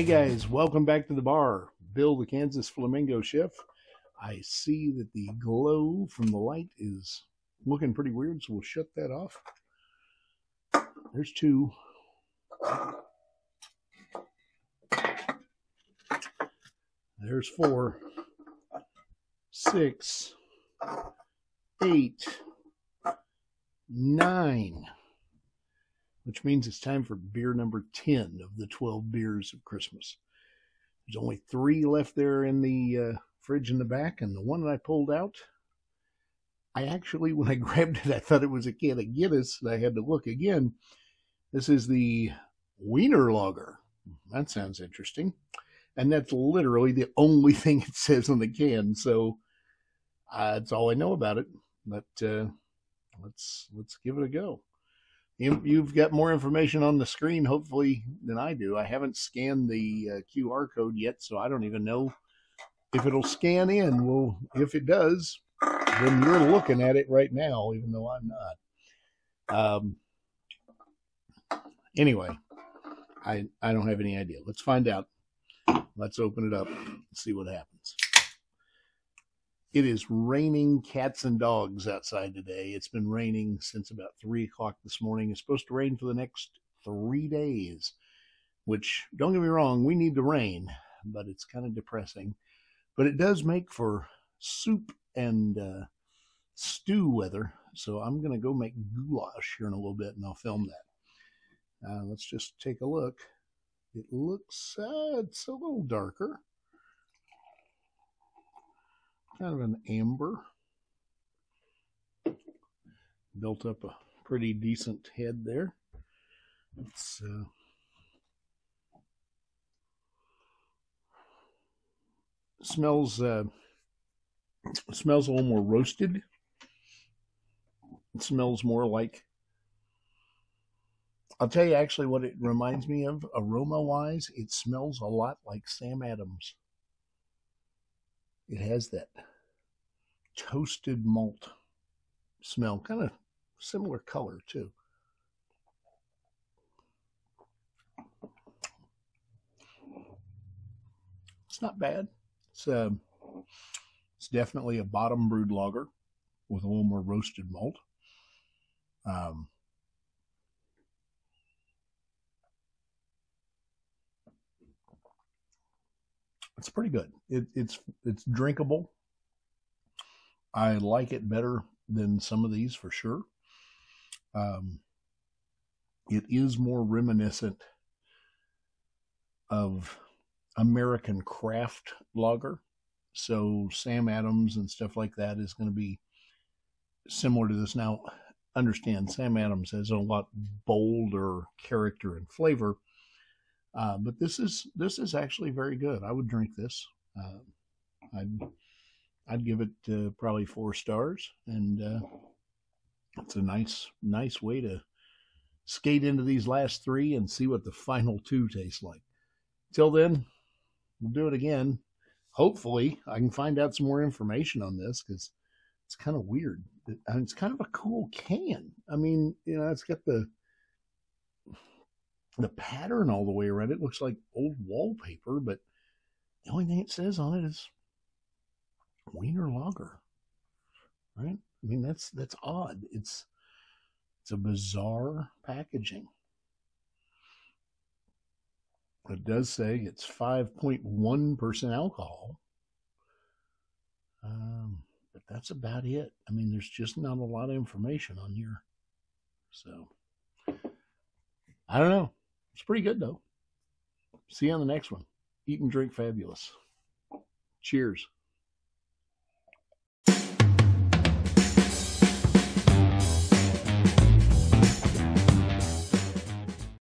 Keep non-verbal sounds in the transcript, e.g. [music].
Hey guys, welcome back to the bar. Bill, the Kansas Flamingo chef. I see that the glow from the light is looking pretty weird, so we'll shut that off. There's two. There's four, six, eight, nine, which means it's time for beer number 10 of the 12 beers of Christmas. There's only three left there in the uh, fridge in the back, and the one that I pulled out, I actually, [laughs] when I grabbed it, I thought it was a can of Guinness, and I had to look again. This is the Wiener Lager. That sounds interesting. And that's literally the only [laughs] thing it says on the can. So uh, that's all I know about it. But uh, let's let's give it a go. You, you've got more information on the screen, hopefully, than I do. I haven't scanned the uh, QR code yet, so I don't even know if it'll scan in. Well, if it does, then you're looking at it right now, even though I'm not. Um, anyway, I I don't have any idea. Let's find out. Let's open it up and see what happens. It is raining cats and dogs outside today. It's been raining since about three o'clock this morning. It's supposed to rain for the next three days, which don't get me wrong, we need the rain, but it's kind of depressing. But it does make for soup and uh, stew weather. So I'm going to go make goulash here in a little bit and I'll film that. Uh, let's just take a look. It looks, uh, it's a little darker. Kind of an amber. Built up a pretty decent head there. It's, uh, smells, uh, smells a little more roasted. It smells more like I'll tell you actually what it reminds me of aroma wise. It smells a lot like Sam Adams. It has that toasted malt smell, kind of similar color too. It's not bad. It's uh, it's definitely a bottom brewed lager with a little more roasted malt. Um, it's pretty good. It, it's it's drinkable. I like it better than some of these for sure. Um, it is more reminiscent of American craft lager. So Sam Adams and stuff like that is going to be similar to this. Now, understand Sam Adams has a lot bolder character and flavor uh, but this is this is actually very good. I would drink this. Uh, I'd I'd give it uh, probably four stars, and uh, it's a nice nice way to skate into these last three and see what the [laughs] final two taste like. Till then, we'll do it again. Hopefully, I can find out some more information on this because it's kind of weird. It, it's kind of a cool can. I mean, you know, it's got the the pattern all the way around it looks like old wallpaper, but the only thing it says on it is Wiener Lager. Right? I mean that's that's odd. It's it's a bizarre packaging. It does say it's 5.1% alcohol. Um, but that's about it. I mean, there's just not a lot of information on here. So, I don't know. It's pretty good though. See you on the next one. Eat and drink fabulous. Cheers.